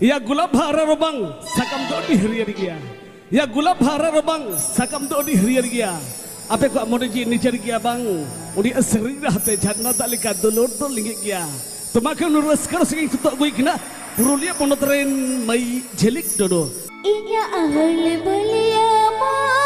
Ya gulab hara robang sakam do di hriar gya. Ya gulab hara robang sakam do di hriar gya. Ape ko amore ji nichar gya bang. Udi asri rahte jhanna talika dolor do lingi gya. Tumake nu raskar singing sutok gue kena Purulia ponot mai jelik dodo. Iya ahal belia ya, mah.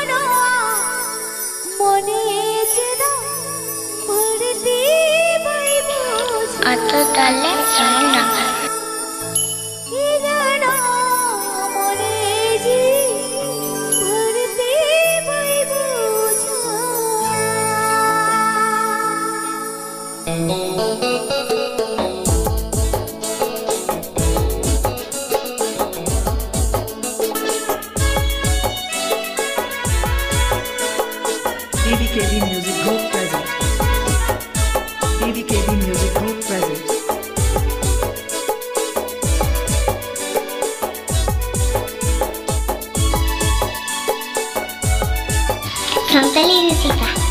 atau talent sangat from Felicita.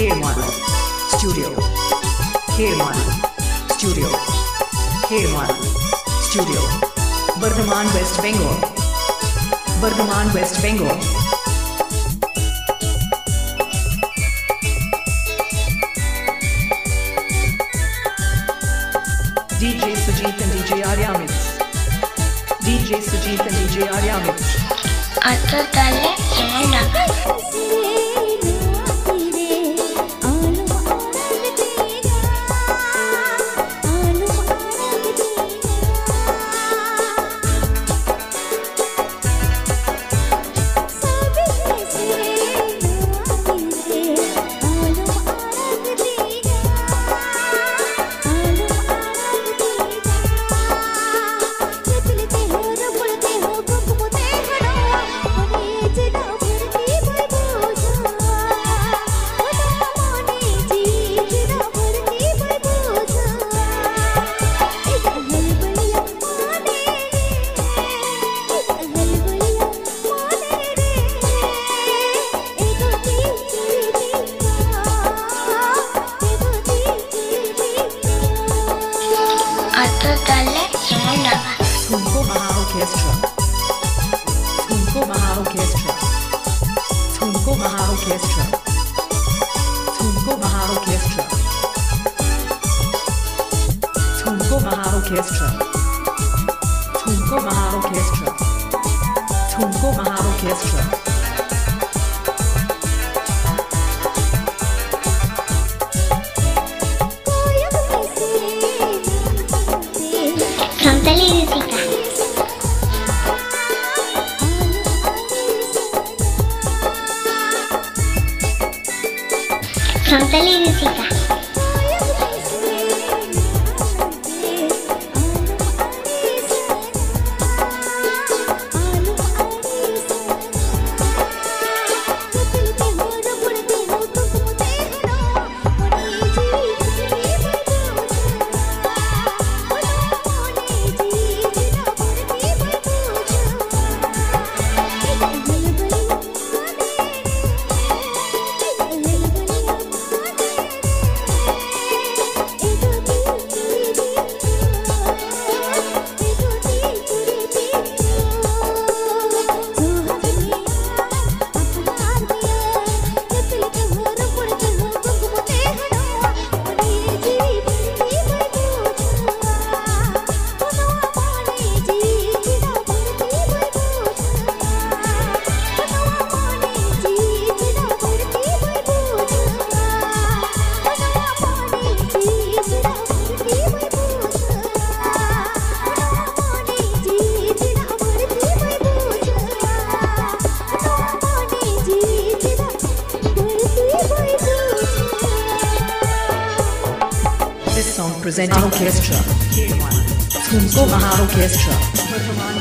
K1 Studio. K1 Studio. K1 Studio. Bardhaman West Bengal. Bardhaman West Bengal. DJ Sujit and DJ Arya Mix. DJ Sujit and DJ Arya Mix. Atau 바꿔달래? 잘나가 손코 바하 오케스트라. 손코 바하 오케스트라. 손코 바하 오케스트라. 손코 바하 오케스트라. 손코 바하 오케스트라. 손코 바하 오케스트라. 손코 바하 오케스트라. son felices song presenting orchestra. Tumsomaha Orchestra.